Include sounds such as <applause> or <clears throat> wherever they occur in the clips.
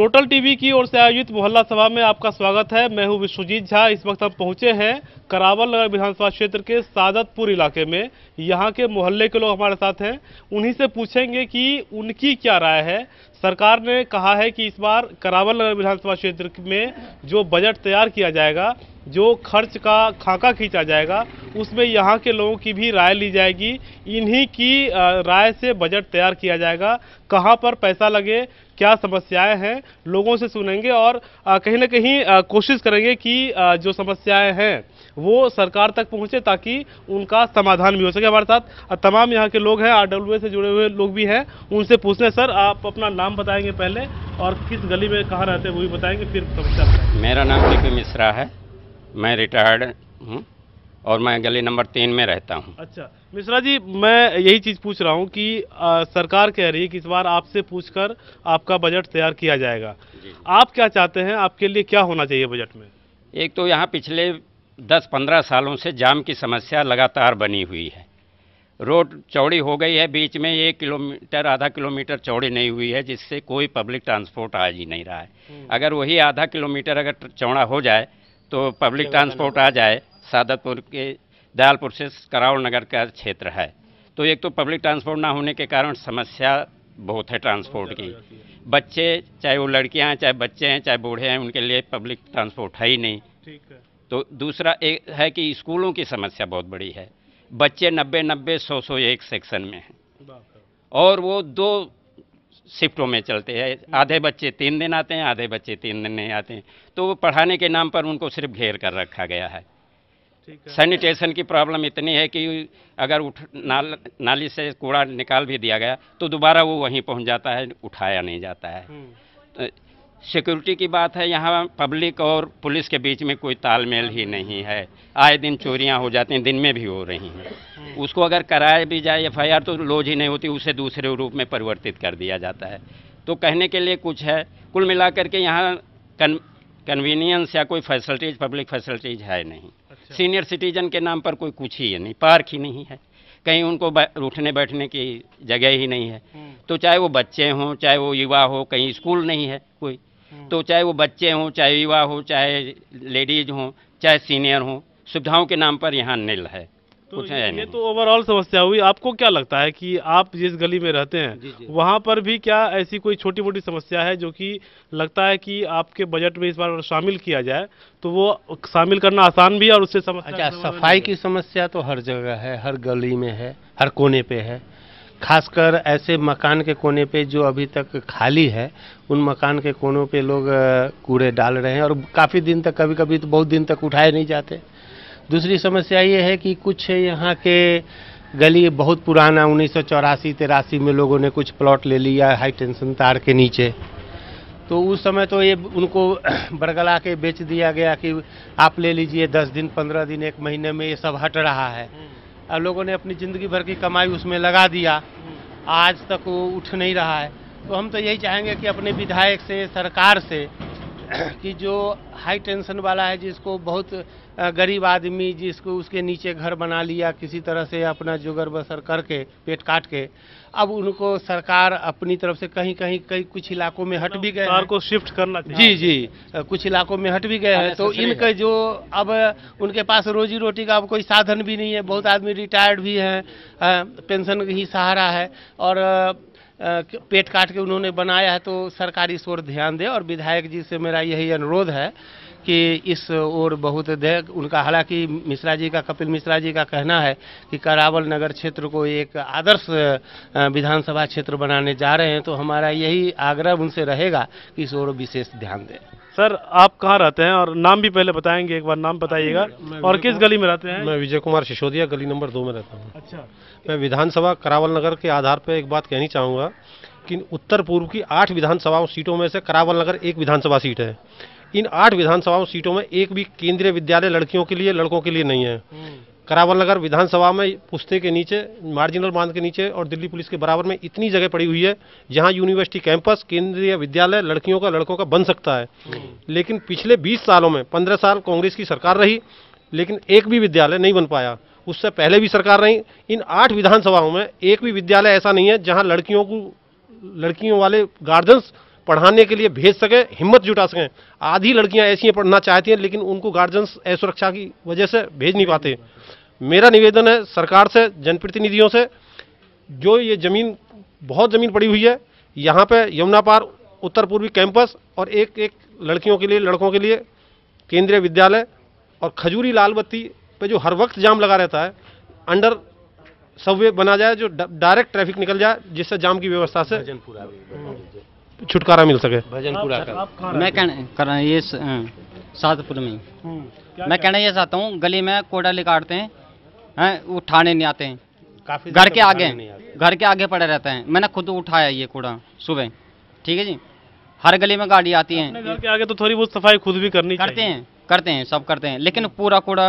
Total TV की ओर से आयोजित मोहल्ला सभा में आपका स्वागत है। मैं हूँ विश्वजीत झा। इस वक्त हम पहुँचे हैं करावल नगर विधानसभा क्षेत्र के सादतपुर इलाके में। यहाँ के मोहल्ले के लोग हमारे साथ हैं। उन्हीं से पूछेंगे कि उनकी क्या राय है। सरकार ने कहा है कि इस बार करावल नगर विधानसभा क्षेत्र में जो बजट तैयार किया जाएगा, जो खर्च का खाका खींचा जाएगा, उसमें यहाँ के लोगों की भी राय ली जाएगी। इन्हीं की राय से बजट तैयार किया जाएगा। कहाँ पर पैसा लगे क्या समस्याएँ हैं, लोगों से सुनेंगे और कहीं ना कहीं कोशिश करेंगे कि जो समस्याएँ हैं, वो सरकार तक पहुँचे ताकि उनका समाधान भी हो सके। हमारे साथ तमाम यहाँ के लोग हैं, आरडब्ल्यूए से जुड़े हुए लोग भी हैं, उनसे पूछने सर, आप अपना नाम बताएँगे पहले और किस गली में कहाँ रहते हैं वो भी बताएँगे, फिर समस्या मेरा नाम टीपी मिश्रा है, मैं रिटायर्ड हूँ। और मैं गली नंबर तीन में रहता हूँ। अच्छा मिश्रा जी मैं यही चीज़ पूछ रहा हूँ कि अ, सरकार कह रही है कि इस बार आपसे पूछकर आपका बजट तैयार किया जाएगा। आप क्या चाहते हैं? आपके लिए क्या होना चाहिए बजट में? एक तो यहाँ पिछले 10-15 सालों से जाम की समस्या लगातार बनी हुई है। रोड चौड़ी हो गई है बीच में एक किलोमीटर आधा किलोमीटर चौड़ी नहीं हुई है जिससे कोई पब्लिक ट्रांसपोर्ट आ ही नहीं रहा है। अगर वही आधा किलोमीटर अगर चौड़ा हो जाए तो पब्लिक ट्रांसपोर्ट आ जाए सादतपुर के दयालपुर से करावल नगर का क्षेत्र है। तो एक तो पब्लिक ट्रांसपोर्ट ना होने के कारण समस्या बहुत है ट्रांसपोर्ट की। बच्चे चाहे वो लड़कियाँ हैं चाहे बच्चे हैं चाहे बूढ़े हैं उनके लिए पब्लिक ट्रांसपोर्ट है ही नहीं। ठीक है। तो दूसरा एक है कि स्कूलों की समस्या बहुत बड़ी है। बच्चे नब्बे नब्बे सौ सौ एक सेक्शन में हैं। और वो दो शिफ्टों में चलते हैं। आधे बच्चे तीन दिन आते हैं आधे बच्चे तीन दिन नहीं आते हैं। तो वो पढ़ाने के नाम पर उनको सिर्फ़ घेर कर रखा गया है है। सैनिटेशन की प्रॉब्लम इतनी है कि अगर उठ नाल नाली से कूड़ा निकाल भी दिया गया तो दोबारा वो वहीं पहुँच जाता है उठाया नहीं जाता है। हम्म, तो सिक्योरिटी की बात है यहाँ पब्लिक और पुलिस के बीच में कोई तालमेल ही नहीं है। आए दिन चोरियाँ हो जाती हैं दिन में भी हो रही हैं। उसको अगर कराया भी जाए एफआईआर तो लोज ही नहीं होती उसे दूसरे रूप में परिवर्तित कर दिया जाता है। तो कहने के लिए कुछ है कुल मिलाकर के यहाँ कन कन्वीनियंस या कोई फैसिलिटीज़ पब्लिक फैसिलिटीज़ है नहीं। सीनियर सिटीजन के नाम पर कोई कुछ ही है नहीं पार्क ही नहीं है। कहीं उनको उठने बैठने की जगह ही नहीं है। हम्म, तो चाहे वो बच्चे हों चाहे वो युवा हो कहीं स्कूल नहीं है कोई। हम्म, तो चाहे वो बच्चे हों चाहे युवा हो चाहे लेडीज़ हों चाहे सीनियर हों सुविधाओं के नाम पर यहाँ नील है। तो कुछ है ये नहीं। तो ओवरऑल समस्या हुई। आपको क्या लगता है कि आप जिस गली में रहते हैं वहाँ पर भी क्या ऐसी कोई छोटी मोटी समस्या है जो कि लगता है कि आपके बजट में इस बार शामिल किया जाए तो वो शामिल करना आसान भी है और उससे समस्या अच्छा सफ़ाई की समस्या तो हर जगह है हर गली में है हर कोने पे है। खासकर ऐसे मकान के कोने पे जो अभी तक खाली है उन मकान के कोनों पे लोग कूड़े डाल रहे हैं और काफ़ी दिन तक कभी कभी तो बहुत दिन तक उठाए नहीं जाते। दूसरी समस्या ये है कि कुछ यहाँ के गली बहुत पुराना उन्नीस सौ चौरासी तिरासी में लोगों ने कुछ प्लॉट ले लिया हाई टेंशन तार के नीचे। तो उस समय तो ये उनको <clears throat> बरगला के बेच दिया गया कि आप ले लीजिए दस दिन पंद्रह दिन एक महीने में ये सब हट रहा है। और लोगों ने अपनी ज़िंदगी भर की कमाई उसमें लगा दिया। आज तक वो उठ नहीं रहा है। तो हम तो यही चाहेंगे कि अपने विधायक से सरकार से कि जो हाई टेंशन वाला है जिसको बहुत गरीब आदमी जिसको उसके नीचे घर बना लिया किसी तरह से अपना जुगर बसर करके पेट काट के अब उनको सरकार अपनी तरफ़ से कहीं कहीं कई कुछ इलाकों में हट भी गए कार हैं। को शिफ्ट करना जी जी कुछ इलाकों में हट भी गए हैं। तो इनके जो अब उनके पास रोजी रोटी का अब कोई साधन भी नहीं है। बहुत आदमी रिटायर्ड भी हैं पेंशन ही सहारा है। और पेट काट के उन्होंने बनाया है तो सरकार इस ओर ध्यान दे। और विधायक जी से मेरा यही अनुरोध है कि इस ओर बहुत दे, उनका, हालाँकि मिश्रा जी का, कपिल मिश्रा जी का कहना है कि करावल नगर क्षेत्र को एक आदर्श विधानसभा क्षेत्र बनाने जा रहे हैं तो हमारा यही आग्रह उनसे रहेगा कि इस ओर विशेष ध्यान दें। सर आप कहाँ रहते हैं? और नाम भी पहले बताएँगे एक बार नाम बताइएगा। और किस गली में रहते हैं? मैं विजय कुमार सिसोदिया गली नंबर दो में रहता हूँ। अच्छा। मैं विधानसभा करावल नगर के आधार पर एक बात कहनी चाहूँगा कि उत्तर पूर्व की आठ विधानसभा सीटों में से करावल नगर एक विधानसभा सीट है। इन आठ विधानसभा सीटों में एक भी केंद्रीय विद्यालय लड़कियों के लिए लड़कों के लिए नहीं है। करावल नगर विधानसभा में पुश्ते के नीचे मार्जिनल बाँध के नीचे और दिल्ली पुलिस के बराबर में इतनी जगह पड़ी हुई है जहाँ यूनिवर्सिटी कैंपस केंद्रीय विद्यालय लड़कियों का लड़कों का बन सकता है। लेकिन पिछले 20 सालों में 15 साल कांग्रेस की सरकार रही लेकिन एक भी विद्यालय नहीं बन पाया। उससे पहले भी सरकार रही। इन आठ विधानसभाओं में एक भी विद्यालय ऐसा नहीं है जहाँ लड़कियों को लड़कियों वाले गार्जियंस पढ़ाने के लिए भेज सके हिम्मत जुटा सकें। आधी लड़कियाँ ऐसी हैं पढ़ना चाहती हैं लेकिन उनको गार्जियंस असुरक्षा की वजह से भेज नहीं पाते। मेरा निवेदन है सरकार से जनप्रतिनिधियों से जो ये ज़मीन बहुत ज़मीन पड़ी हुई है यहाँ पे यमुना पार उत्तर पूर्वी कैंपस और एक एक लड़कियों के लिए लड़कों के लिए केंद्रीय विद्यालय और खजूरी लाल बत्ती पे जो हर वक्त जाम लगा रहता है अंडर सबवे बना जाए जो डायरेक्ट ट्रैफ़िक निकल जाए जिससे जाम की व्यवस्था से दीजिए। छुटकारा मिल सके। भजनपुरा का। मैं कहना कर रहा हूँ ये स- सादपुर में। हम्म, मैं कहना ये चाहता हूँ गली में कोड़ा निकालते हैं हैं उठाने नहीं आते हैं। काफ़ी घर के आगे नहीं। घर के आगे पड़े रहते हैं। मैंने खुद उठाया ये कूड़ा सुबह। ठीक है जी? हर गली में गाड़ी आती है। घर के आगे तो थोड़ी बहुत सफ़ाई खुद भी करनी करते हैं करते हैं सब करते हैं। लेकिन पूरा कूड़ा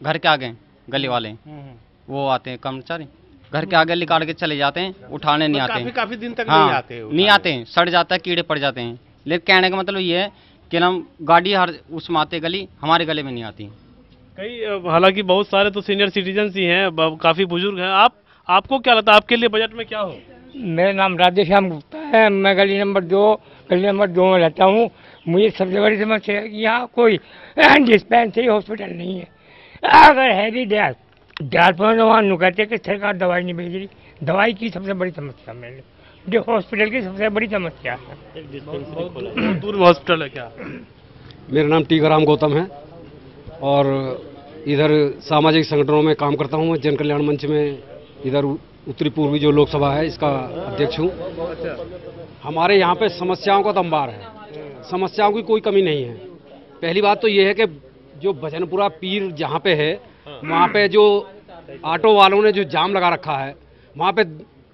घर के आगे गली वाले। हम्म, वो आते हैं कर्मचारी। घर के आगे निकाल के चले जाते हैं उठाने नहीं आते काफ़ी काफ़ी दिन तक नहीं हाँ आते नहीं आते हैं। सड़ जाता है कीड़े पड़ जाते हैं। लेकिन कहने का मतलब ये है कि हम गाड़ी हर उसमें आते गली हमारे गले में नहीं आती। कई हालाँकि बहुत सारे तो सीनियर सिटीजन ही हैं काफ़ी बुज़ुर्ग हैं। आप आपको क्या लगता है आपके लिए बजट में क्या हो? मेरा नाम राधेश्याम गुप्ता है मैं गली नंबर दो गली नंबर दो में रहता हूँ। मुझे सबसे बड़ी समस्या है कि यहाँ कोई डिस्पेंसरी हॉस्पिटल नहीं है। अगर है भी डैल डैल पर वहाँ कहते हैं कि सरकार दवाई नहीं भेज रही। दवाई की सबसे बड़ी समस्या मेरे लिए। जो हॉस्पिटल की सबसे बड़ी समस्या है। दूर हॉस्पिटल है क्या? मेरा नाम टीकाराम गौतम है और इधर सामाजिक संगठनों में काम करता हूँ मैं जन कल्याण मंच में इधर उत्तरी पूर्वी जो लोकसभा है इसका अध्यक्ष हूँ। हमारे यहाँ पे समस्याओं का दमबार है। समस्याओं की कोई कमी नहीं है। पहली बात तो ये है कि जो भजनपुरा पीर जहाँ पे है वहाँ पे जो ऑटो वालों ने जो जाम लगा रखा है वहाँ पे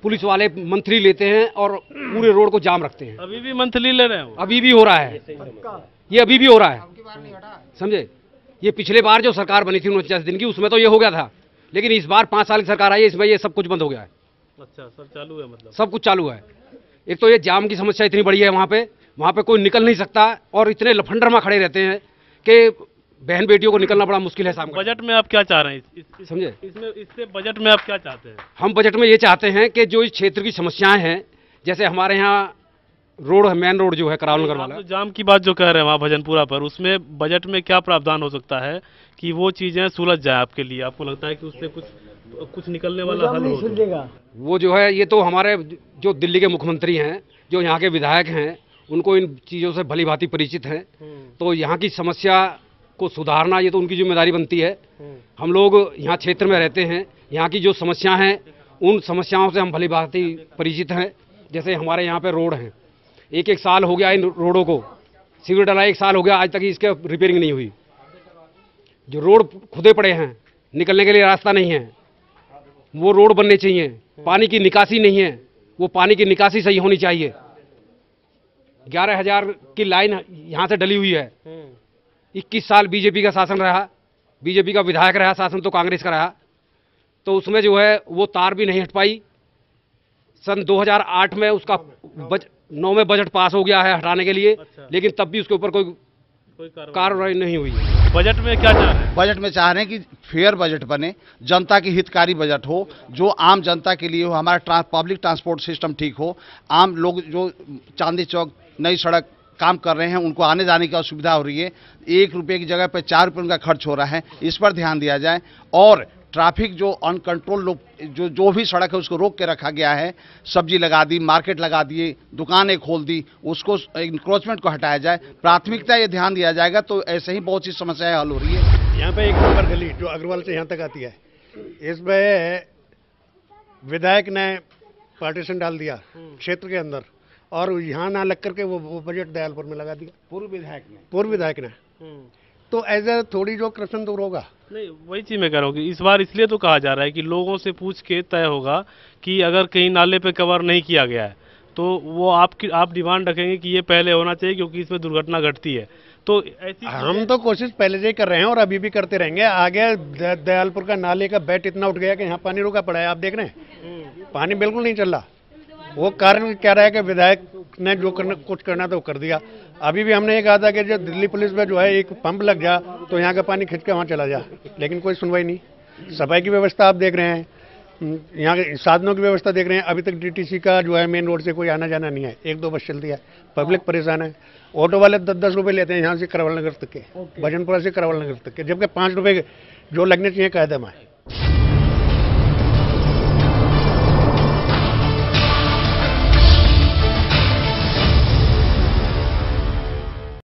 पुलिस वाले मंथली लेते हैं और पूरे रोड को जाम रखते हैं। अभी भी मंथली ले रहे हैं अभी भी हो रहा है। ये अभी भी हो रहा है। समझे? ये पिछले बार जो सरकार बनी थी उनचास दिन की उसमें तो ये हो गया था। लेकिन इस बार पाँच साल की सरकार आई है इसमें ये सब कुछ बंद हो गया है। अच्छा सर चालू है मतलब? सब कुछ चालू है। एक तो ये जाम की समस्या इतनी बड़ी है वहाँ पे वहाँ पे कोई निकल नहीं सकता और इतने लफंडरमा खड़े रहते हैं कि बहन बेटियों को निकलना बड़ा मुश्किल है सामने बजट में आप क्या चाह रहे हैं? इस, इस, इस, समझे? इसमें इससे बजट में आप क्या चाहते हैं? हम बजट में ये चाहते हैं कि जो इस क्षेत्र की समस्याएँ हैं जैसे हमारे यहाँ रोड है मेन रोड जो है करावल नगर वाला। जो जाम की बात जो कह रहे हैं वहाँ भजनपुरा पर उसमें बजट में क्या प्रावधान हो सकता है कि वो चीज़ें सुलझ जाए आपके लिए? आपको लगता है कि उससे कुछ कुछ निकलने वाला हल हो वो जो है ये तो हमारे जो दिल्ली के मुख्यमंत्री हैं जो यहाँ के विधायक हैं उनको इन चीज़ों से भली भांति परिचित हैं। तो यहाँ की समस्या को सुधारना ये तो उनकी ज़िम्मेदारी बनती है। हम लोग यहाँ क्षेत्र में रहते हैं यहाँ की जो समस्या हैं उन समस्याओं से हम भली भांति परिचित हैं जैसे हमारे यहाँ पे रोड हैं। एक एक साल हो गया इन रोडों को। सीवर डला एक साल हो गया आज तक इसके रिपेयरिंग नहीं हुई। जो रोड खुदे पड़े हैं निकलने के लिए रास्ता नहीं है वो रोड बनने चाहिए। पानी की निकासी नहीं है वो पानी की निकासी सही होनी चाहिए। ग्यारह हज़ार की लाइन यहाँ से डली हुई है। इक्कीस साल बीजेपी का शासन रहा बीजेपी का विधायक रहा शासन तो कांग्रेस का रहा। तो उसमें जो है वो तार भी नहीं हट पाई। सन 2008 में उसका बज, नौ में बजट पास हो गया है हटाने के लिए अच्छा। लेकिन तब भी उसके ऊपर कोई कोई कार्रवाई नहीं। हुई। बजट में क्या चाह रहे हैं? बजट में चाह रहे हैं कि फेयर बजट बने जनता की हितकारी बजट हो जो आम जनता के लिए हो हमारा ट्रां, पब्लिक ट्रांसपोर्ट सिस्टम ठीक हो आम लोग जो चांदी चौक नई सड़क काम कर रहे हैं उनको आने जाने की असुविधा हो रही है। एक रुपये की जगह पर चार रुपये उनका खर्च हो रहा है इस पर ध्यान दिया जाए। और ट्रैफ़िक जो अनकंट्रोल लोग जो जो भी सड़क है उसको रोक के रखा गया है। सब्ज़ी लगा दी मार्केट लगा दिए दुकानें खोल दी उसको इंक्रोचमेंट को हटाया जाए। प्राथमिकता ये ध्यान दिया जाएगा तो ऐसे ही बहुत सी समस्याएँ हल हो रही है। यहाँ पे एक नंबर गली जो अग्रवाल से यहाँ तक आती है। इसमें विधायक ने पार्टीशन डाल दिया क्षेत्र के अंदर और यहाँ ना लग करके वो, वो बजट दयालपुर में लगा दिया। पूर्व विधायक ने? पूर्व विधायक ने। तो एज ए थोड़ी जो करप्शन दूर होगा। नहीं वही चीज़ मैं कह रहा हूँ कि इस बार इसलिए तो कहा जा रहा है कि लोगों से पूछ के तय होगा कि अगर कहीं नाले पे कवर नहीं किया गया है तो वो आपकी आप डिमांड रखेंगे कि ये पहले होना चाहिए क्योंकि इसमें दुर्घटना घटती है। तो ऐसी हम तो कोशिश पहले से ही कर रहे हैं और अभी भी करते रहेंगे। आगे दयालपुर का नाले का बैट इतना उठ गया कि यहाँ पानी रुका पड़ा है आप देख रहे हैं? पानी बिल्कुल नहीं चल रहा। वो कारण क्या रहा है कि विधायक ने जो करना कुछ करना था वो कर दिया। अभी भी हमने ये कहा था कि जो दिल्ली पुलिस में जो है एक पंप लग जा तो यहाँ का पानी खिंच के वहाँ चला जा। लेकिन कोई सुनवाई नहीं। सफ़ाई की व्यवस्था आप देख रहे हैं। हम्म, यहाँ के साधनों की व्यवस्था देख रहे हैं। अभी तक डीटीसी का जो है मेन रोड से कोई आना जाना नहीं है। एक दो बस चलती है। पब्लिक परेशान है। ऑटो वाले दस दस रुपये लेते हैं यहाँ से करवल नगर तक के। भजनपुरा से करवल नगर तक के। जबकि पाँच रुपये जो लगने चाहिए कायदे में।